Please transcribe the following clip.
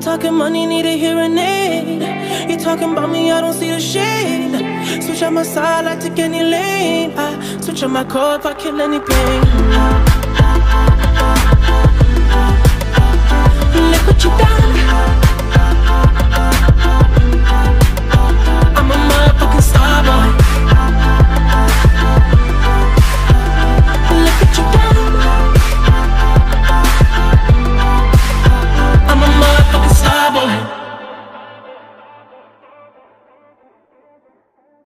talking money, need a hearing aid. You talking about me, I don't see the shade. Switch on my side, I take any lane. I switch on my code, I kill any pain.